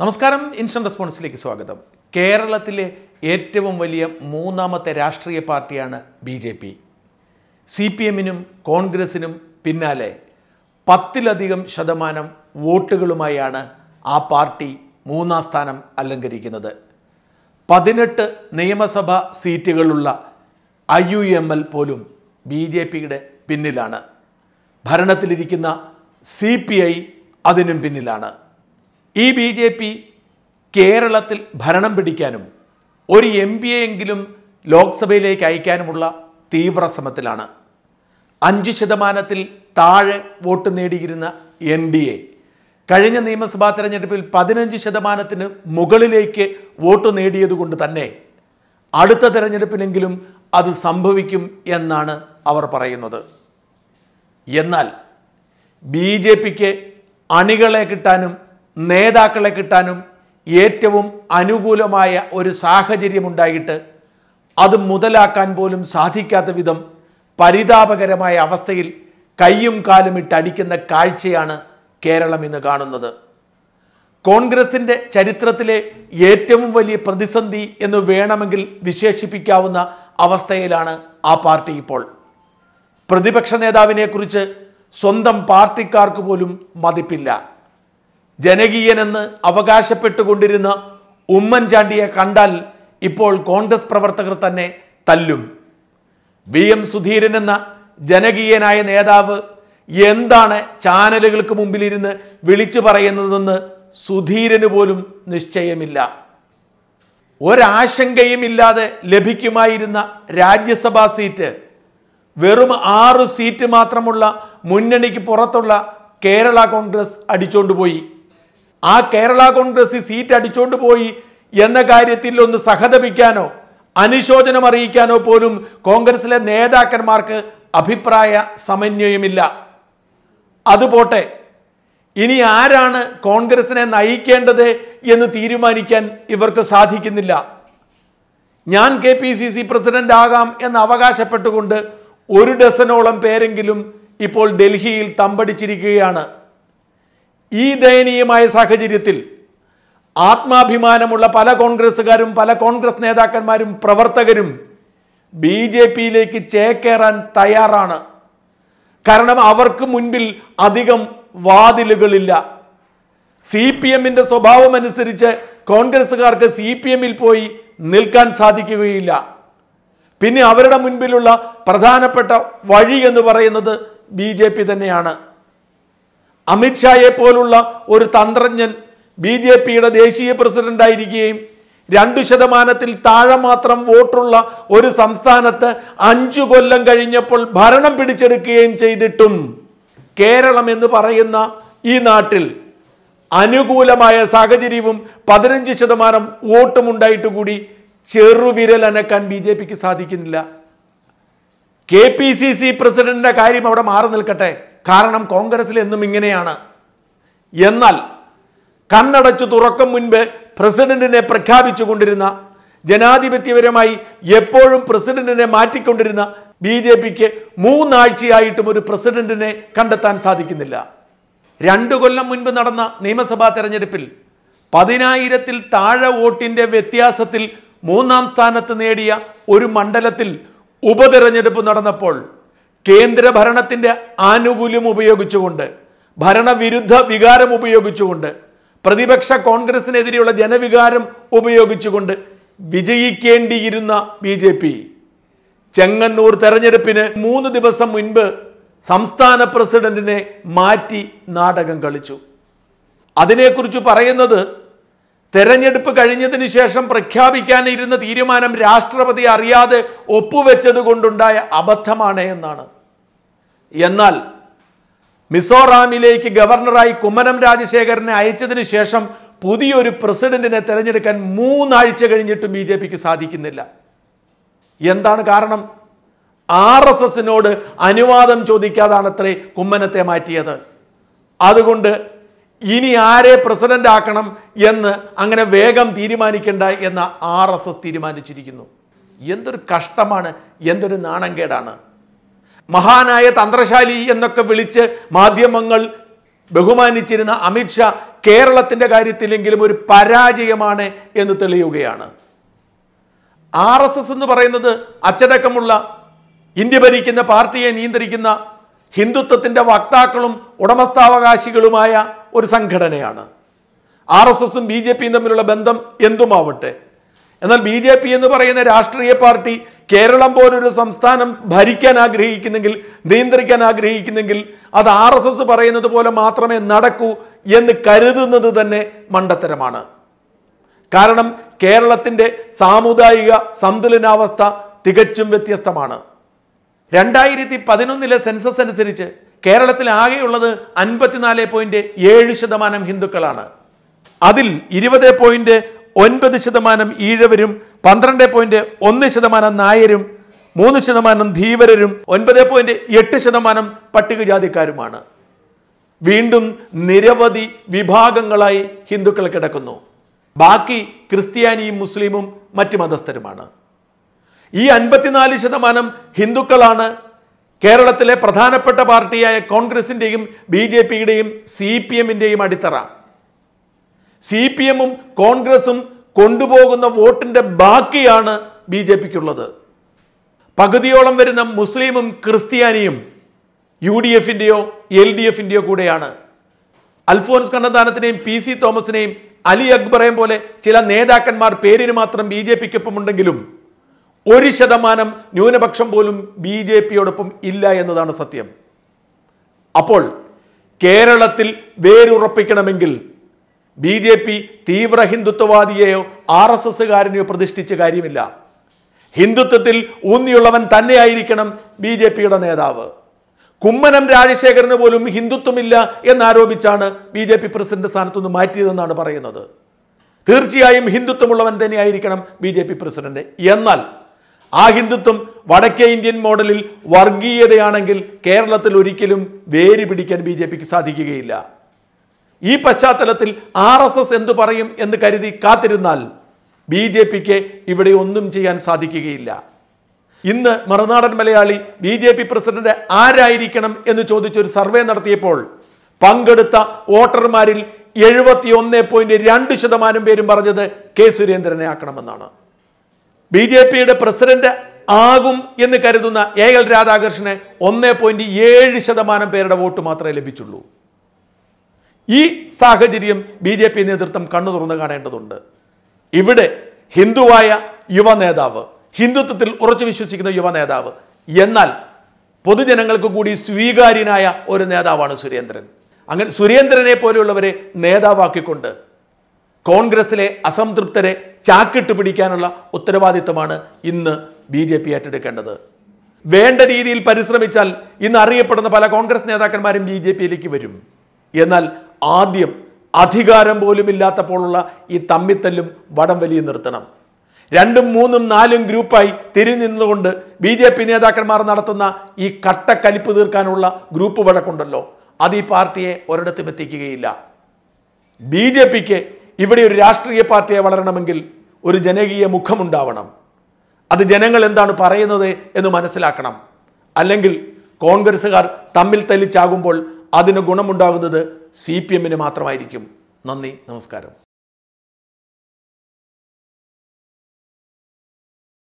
നമസ്കാരം ഇൻസ്റ്റന്റ് റെസ്പോൺസിലേക്ക് സ്വാഗതം. കേരളത്തിലെ ഏറ്റവും വലിയ മൂന്നാമത്തെ രാഷ്ട്രീയ പാർട്ടിയാണ് B J P. C P എമ്മിനും കോൺഗ്രസിനും പിന്നാലെ പത്തിലധികം ശതമാനം വോട്ടുകളുമായാണ് ആ പാർട്ടി മൂന്നാം സ്ഥാനം അലങ്കരിക്കുന്നത്. പതിനെട്ട് നിയമസഭാ സീറ്റുകളുള്ള ഐ യു എം എൽ പോലും ബി ജെ പിയുടെ പിന്നിലാണ്. ഭരണത്തിലിരിക്കുന്ന സി പി ഐ അതിനും പിന്നിലാണ്. ഈ ബി ജെ പി കേരളത്തിൽ ഭരണം പിടിക്കാനും ഒരു എം പി എങ്കിലും ലോക്സഭയിലേക്ക് അയക്കാനുമുള്ള തീവ്ര ശ്രമത്തിലാണ്. അഞ്ച് ശതമാനത്തിൽ താഴെ വോട്ട് നേടിയിരുന്ന എൻ ഡി എ കഴിഞ്ഞ നിയമസഭാ തെരഞ്ഞെടുപ്പിൽ പതിനഞ്ച് ശതമാനത്തിന് മുകളിലേക്ക് വോട്ട് നേടിയതുകൊണ്ട് തന്നെ അടുത്ത തെരഞ്ഞെടുപ്പിലെങ്കിലും അത് സംഭവിക്കും എന്നാണ് അവർ പറയുന്നത്. എന്നാൽ ബി ജെ പിക്ക് അണികളെ കിട്ടാനും നേതാക്കളെ കിട്ടാനും ഏറ്റവും അനുകൂലമായ ഒരു സാഹചര്യമുണ്ടായിട്ട് അത് മുതലാക്കാൻ പോലും സാധിക്കാത്ത വിധം പരിതാപകരമായ അവസ്ഥയിൽ കയ്യും കാലും ഇട്ടടിക്കുന്ന കാഴ്ചയാണ് കേരളം ഇന്ന് കാണുന്നത്. കോൺഗ്രസിന്റെ ചരിത്രത്തിലെ ഏറ്റവും വലിയ പ്രതിസന്ധി എന്ന് വേണമെങ്കിൽ വിശേഷിപ്പിക്കാവുന്ന അവസ്ഥയിലാണ് ആ പാർട്ടി ഇപ്പോൾ. പ്രതിപക്ഷ നേതാവിനെക്കുറിച്ച് സ്വന്തം പാർട്ടിക്കാർക്ക് പോലും മതിപ്പില്ല. ജനകീയനെന്ന് അവകാശപ്പെട്ടുകൊണ്ടിരുന്ന ഉമ്മൻചാണ്ടിയെ കണ്ടാൽ ഇപ്പോൾ കോൺഗ്രസ് പ്രവർത്തകർ തന്നെ തല്ലും. വി എം സുധീരൻ എന്ന ജനകീയനായ നേതാവ് എന്താണ് ചാനലുകൾക്ക് മുമ്പിലിരുന്ന് വിളിച്ചു പറയുന്നതെന്ന് സുധീരന് പോലും നിശ്ചയമില്ല. ഒരാശങ്കയുമില്ലാതെ ലഭിക്കുമായിരുന്ന രാജ്യസഭാ സീറ്റ് വെറും ആറ് സീറ്റ് മാത്രമുള്ള മുന്നണിക്ക് പുറത്തുള്ള കേരള കോൺഗ്രസ് അടിച്ചോണ്ടുപോയി ആ കേരള കോൺഗ്രസ് സീറ്റ് അടിച്ചുകൊണ്ട് പോയി എന്ന കാര്യത്തിൽ ഒന്ന് സഹതപിക്കാനോ അനുശോചനം അറിയിക്കാനോ പോലും കോൺഗ്രസിലെ നേതാക്കന്മാർക്ക് അഭിപ്രായ സമന്വയമില്ല. അതുപോട്ടെ ഇനി ആരാണ് കോൺഗ്രസിനെ നയിക്കേണ്ടത് എന്ന് തീരുമാനിക്കാൻ ഇവർക്ക് സാധിക്കുന്നില്ല. ഞാൻ K P C C president ആകാം എന്ന് അവകാശപ്പെട്ടുകൊണ്ട് ഒരു ഡസനോളം പേരെങ്കിലും ഇപ്പോൾ ഡൽഹിയിൽ തമ്പടിച്ചിരിക്കുകയാണ്. ഈ ദയനീയമായ സാഹചര്യത്തിൽ ആത്മാഭിമാനമുള്ള പല കോൺഗ്രസ്സുകാരും പല കോൺഗ്രസ് നേതാക്കന്മാരും പ്രവർത്തകരും ബി ജെ പിയിലേക്ക് ചേക്കേറാൻ തയ്യാറാണ്. കാരണം അവർക്ക് മുൻപിൽ അധികം വാതിലുകളില്ല. സി പി എമ്മിന്റെ സ്വഭാവം അനുസരിച്ച് കോൺഗ്രസ്സുകാർക്ക് സി പി എമ്മിൽ പോയി നിൽക്കാൻ സാധിക്കുകയില്ല. പിന്നെ അവരുടെ മുൻപിലുള്ള പ്രധാനപ്പെട്ട വഴി എന്ന് പറയുന്നത് ബി ജെ പി തന്നെയാണ്. അമിത്ഷായെ പോലുള്ള ഒരു തന്ത്രജ്ഞൻ ബി ജെ പിയുടെ ദേശീയ പ്രസിഡന്റായിരിക്കുകയും രണ്ടു ശതമാനത്തിൽ താഴെ മാത്രം വോട്ടുള്ള ഒരു സംസ്ഥാനത്ത് അഞ്ചു കൊല്ലം കഴിഞ്ഞപ്പോൾ ഭരണം പിടിച്ചെടുക്കുകയും ചെയ്തിട്ടും കേരളം എന്ന് പറയുന്ന ഈ നാട്ടിൽ അനുകൂലമായ സാഹചര്യവും പതിനഞ്ച് ശതമാനം വോട്ടും ഉണ്ടായിട്ട് കൂടി ചെറുവിരൽ അനക്കാൻ ബി ജെ പിക്ക് സാധിക്കുന്നില്ല. കെ പി സി സി പ്രസിഡന്റിന്റെ കാര്യം അവിടെ മാറി നിൽക്കട്ടെ. കാരണം കോൺഗ്രസിൽ എന്നും ഇങ്ങനെയാണ്. എന്നാൽ കണ്ണടച്ചു തുറക്കും മുൻപ് പ്രസിഡന്റിനെ പ്രഖ്യാപിച്ചുകൊണ്ടിരുന്ന ജനാധിപത്യപരമായി എപ്പോഴും പ്രസിഡന്റിനെ മാറ്റിക്കൊണ്ടിരുന്ന ബി ജെ പിക്ക് മൂന്നാഴ്ചയായിട്ടും ഒരു പ്രസിഡന്റിനെ കണ്ടെത്താൻ സാധിക്കുന്നില്ല. രണ്ടു കൊല്ലം മുൻപ് നടന്ന നിയമസഭാ തെരഞ്ഞെടുപ്പിൽ പതിനായിരത്തിൽ താഴെ വോട്ടിന്റെ വ്യത്യാസത്തിൽ മൂന്നാം സ്ഥാനത്ത് നേടിയ ഒരു മണ്ഡലത്തിൽ ഉപതെരഞ്ഞെടുപ്പ് നടന്നപ്പോൾ കേന്ദ്ര ഭരണത്തിന്റെ ആനുകൂല്യം ഉപയോഗിച്ചുകൊണ്ട് ഭരണവിരുദ്ധ വികാരം ഉപയോഗിച്ചുകൊണ്ട് പ്രതിപക്ഷ കോൺഗ്രസിനെതിരെയുള്ള ജനവികാരം ഉപയോഗിച്ചുകൊണ്ട് വിജയിക്കേണ്ടിയിരുന്ന ബി ജെ പി. ചെങ്ങന്നൂർ തെരഞ്ഞെടുപ്പിന് മൂന്ന് ദിവസം മുൻപ് സംസ്ഥാന പ്രസിഡന്റിനെ മാറ്റി നാടകം കളിച്ചു. അതിനെക്കുറിച്ച് പറയുന്നത് തെരഞ്ഞെടുപ്പ് കഴിഞ്ഞതിന് ശേഷം പ്രഖ്യാപിക്കാനിരുന്ന തീരുമാനം രാഷ്ട്രപതി അറിയാതെ ഒപ്പുവെച്ചത് കൊണ്ടുണ്ടായ അബദ്ധമാണ് എന്നാണ്. എന്നാൽ മിസോറാമിലേക്ക് ഗവർണറായി കുമ്മനം രാജശേഖരനെ അയച്ചതിന് ശേഷം പുതിയൊരു പ്രസിഡന്റിനെ തിരഞ്ഞെടുക്കാൻ മൂന്നാഴ്ച കഴിഞ്ഞിട്ടും ബി ജെ പിക്ക് സാധിക്കുന്നില്ല. എന്താണ് കാരണം? ആർ എസ് എസിനോട് അനുവാദം ചോദിക്കാതാണ് അത്രേ കുമ്മനത്തെ മാറ്റിയത്. അതുകൊണ്ട് ഇനി ആരെ പ്രസിഡന്റ് ആക്കണം എന്ന് അങ്ങനെ വേഗം തീരുമാനിക്കേണ്ട എന്ന് ആർ എസ് എസ് തീരുമാനിച്ചിരിക്കുന്നു. എന്തൊരു കഷ്ടമാണ് എന്തൊരു നാണംകേടാണ്. മഹാനായ തന്ത്രശാലി എന്നൊക്കെ വിളിച്ച് മാധ്യമങ്ങൾ ബഹുമാനിച്ചിരുന്ന അമിത്ഷാ കേരളത്തിന്റെ കാര്യത്തിലെങ്കിലും ഒരു പരാജയമാണ് എന്ന് തെളിയുകയാണ്. ആർ എസ് എസ് എന്ന് പറയുന്നത് അച്ചടക്കമുള്ള ഇന്ത്യ ഭരിക്കുന്ന പാർട്ടിയെ നിയന്ത്രിക്കുന്ന ഹിന്ദുത്വത്തിന്റെ വക്താക്കളും ഉടമസ്ഥാവകാശികളുമായ ഒരു സംഘടനയാണ്. ആർ എസ് എസും ബി ജെ പിയും തമ്മിലുള്ള ബന്ധം എന്തുമാവട്ടെ? എന്നാൽ ബി ജെ പി എന്ന് പറയുന്ന രാഷ്ട്രീയ പാർട്ടി കേരളം പോലൊരു സംസ്ഥാനം ഭരിക്കാൻ ആഗ്രഹിക്കുന്നെങ്കിൽ നിയന്ത്രിക്കാൻ ആഗ്രഹിക്കുന്നെങ്കിൽ അത് ആർ എസ് എസ് പറയുന്നത് പോലെ മാത്രമേ നടക്കൂ എന്ന് കരുതുന്നത് തന്നെ മണ്ടത്തരമാണ്. കാരണം കേരളത്തിന്റെ സാമുദായിക സന്തുലനാവസ്ഥ തികച്ചും വ്യത്യസ്തമാണ്. രണ്ടായിരത്തി പതിനൊന്നിലെ സെൻസസ് അനുസരിച്ച് കേരളത്തിൽ ആകെയുള്ളത് അൻപത്തിനാല് പോയിന്റ് ഏഴ് ശതമാനം ഹിന്ദുക്കളാണ്. അതിൽ ഇരുപത് പോയിന്റ് ഒൻപത് ശതമാനം ഈഴവരും പന്ത്രണ്ട് പോയിന്റ് ഒന്ന് ശതമാനം നായരും മൂന്ന് ശതമാനം ധീവരരും ഒൻപത് പോയിന്റ് എട്ട് ശതമാനം പട്ടികജാതിക്കാരുമാണ്. വീണ്ടും നിരവധി വിഭാഗങ്ങളായി ഹിന്ദുക്കൾ കിടക്കുന്നു. ബാക്കി ക്രിസ്ത്യാനിയും മുസ്ലിമും മറ്റു മതസ്ഥരുമാണ്. ഈ അൻപത്തിനാല് ശതമാനം ഹിന്ദുക്കളാണ് കേരളത്തിലെ പ്രധാനപ്പെട്ട പാർട്ടിയായ കോൺഗ്രസിന്റെയും ബി ജെ പിയുടെയും സി പി എമ്മിന്റെയും അടിത്തറ. സി പി എമ്മും കോൺഗ്രസും കൊണ്ടുപോകുന്ന വോട്ടിന്റെ ബാക്കിയാണ് ബി ജെ പിക്കുള്ളത്. പകുതിയോളം വരുന്ന മുസ്ലിമും ക്രിസ്ത്യാനിയും യു ഡി എഫിന്റെയോ എൽ ഡി എഫിന്റെയോ കൂടെയാണ്. അൽഫോൻസ് കണ്ണന്താനത്തിനെയും പി സി തോമസിനെയും അലി അക്ബറേയും പോലെ ചില നേതാക്കന്മാർ പേരിന് മാത്രം ബി ജെ പിക്കൊപ്പം ഉണ്ടെങ്കിലും ഒരു ശതമാനം ന്യൂനപക്ഷം പോലും ബി ജെ പിയോടൊപ്പം ഇല്ല എന്നതാണ് സത്യം. അപ്പോൾ കേരളത്തിൽ വേരുറപ്പിക്കണമെങ്കിൽ ബി ജെ പി തീവ്ര ഹിന്ദുത്വവാദിയെയോ ആർ എസ് എസ്സുകാരനെയോ പ്രതിഷ്ഠിച്ച കാര്യമില്ല. ഹിന്ദുത്വത്തിൽ ഊന്നിയുള്ളവൻ തന്നെയായിരിക്കണം ബി ജെ പിയുടെ നേതാവ്. കുമ്മനം രാജശേഖരന് പോലും ഹിന്ദുത്വമില്ല എന്നാരോപിച്ചാണ് ബി ജെ പി പ്രസിഡന്റ് സ്ഥാനത്തുനിന്ന് മാറ്റിയതെന്നാണ് പറയുന്നത്. തീർച്ചയായും ഹിന്ദുത്വമുള്ളവൻ തന്നെയായിരിക്കണം ബി ജെ പി പ്രസിഡന്റ്. എന്നാൽ ആ ഹിന്ദുത്വം വടക്കേ ഇന്ത്യൻ മോഡലിൽ വർഗീയതയാണെങ്കിൽ കേരളത്തിൽ ഒരിക്കലും വേര് പിടിക്കാൻ ബി ജെ പിക്ക് സാധിക്കുകയില്ല. ഈ പശ്ചാത്തലത്തിൽ ആർ എസ് എസ് എന്തു പറയും എന്ന് കരുതി കാത്തിരുന്നാൽ ബി ജെ പിക്ക് ഇവിടെ ഒന്നും ചെയ്യാൻ സാധിക്കുകയില്ല. ഇന്ന് Marunadan Malayali B J P president ആരായിരിക്കണം എന്ന് ചോദിച്ചൊരു സർവേ നടത്തിയപ്പോൾ പങ്കെടുത്ത വോട്ടർമാരിൽ എഴുപത്തി ഒന്ന് പോയിന്റ് രണ്ട് ശതമാനം പേരും പറഞ്ഞത് കെ സുരേന്ദ്രനെ ആക്കണമെന്നാണ്. ബി ജെ പിയുടെ പ്രസിഡന്റ് ആകും എന്ന് കരുതുന്ന എ എൽ രാധാകൃഷ്ണന് ഒന്നേ പോയിന്റ് ഏഴ് ശതമാനം പേരുടെ വോട്ട് മാത്രമേ ലഭിച്ചുള്ളൂ. ഈ സാഹചര്യം ബി ജെ പി നേതൃത്വം കണ്ണു തുറന്ന് കാണേണ്ടതുണ്ട്. ഇവിടെ ഹിന്ദുവായ യുവ നേതാവ് ഹിന്ദുത്വത്തിൽ ഉറച്ചു വിശ്വസിക്കുന്ന യുവ നേതാവ് എന്നാൽ പൊതുജനങ്ങൾക്ക് കൂടി സ്വീകാര്യനായ ഒരു നേതാവാണ് സുരേന്ദ്രൻ. അങ്ങനെ സുരേന്ദ്രനെ പോലെയുള്ളവരെ നേതാവാക്കിക്കൊണ്ട് കോൺഗ്രസിലെ അസംതൃപ്തരെ ചാക്കിട്ട് പിടിക്കാനുള്ള ഉത്തരവാദിത്തമാണ് ഇന്ന് ബി ജെ പി ഏറ്റെടുക്കേണ്ടത്. വേണ്ട രീതിയിൽ പരിശ്രമിച്ചാൽ ഇന്ന് അറിയപ്പെടുന്ന പല കോൺഗ്രസ് നേതാക്കന്മാരും ബി ജെ പിയിലേക്ക് വരും. എന്നാൽ ആദ്യം അധികാരം പോലും ഇല്ലാത്തപ്പോഴുള്ള ഈ തമ്മിത്തല്ലും വടം വലിയ നിർത്തണം. രണ്ടും മൂന്നും നാലും ഗ്രൂപ്പായി തിരിഞ്ഞു നിന്നുകൊണ്ട് ബി ജെ പി നേതാക്കന്മാർ നടത്തുന്ന ഈ കട്ടക്കലിപ്പ് തീർക്കാനുള്ള ഗ്രൂപ്പ് വഴക്കുണ്ടല്ലോ. അത് ഈ പാർട്ടിയെ ഒരിടത്തും എത്തിക്കുകയില്ല. ബി ജെ പിക്ക് ഇവിടെ ഒരു രാഷ്ട്രീയ പാർട്ടിയെ വളരണമെങ്കിൽ ഒരു ജനകീയ മുഖമുണ്ടാവണം. അത് ജനങ്ങൾ എന്താണ് പറയുന്നത് എന്ന് മനസ്സിലാക്കണം. അല്ലെങ്കിൽ കോൺഗ്രസ്സുകാർ തമ്മിൽ തല്ലിച്ചാകുമ്പോൾ അതിന് ഗുണമുണ്ടാകുന്നത് സി പി എമ്മിന് മാത്രമായിരിക്കും. നന്ദി നമസ്കാരം.